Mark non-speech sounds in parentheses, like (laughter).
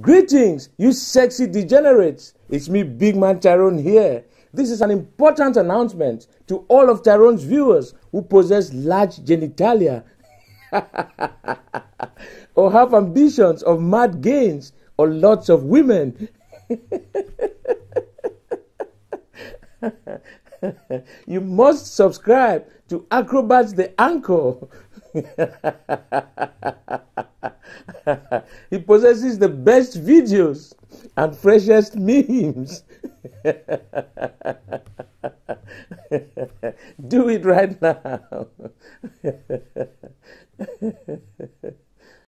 Greetings, you sexy degenerates. It's me, Big Man Tyrone here. This is an important announcement to all of Tyrone's viewers who possess large genitalia (laughs) or have ambitions of mad gains or lots of women. (laughs) you must subscribe to Acrobats the Anchor. (laughs) (laughs) he possesses the best videos and freshest memes. (laughs) Do it right now. (laughs)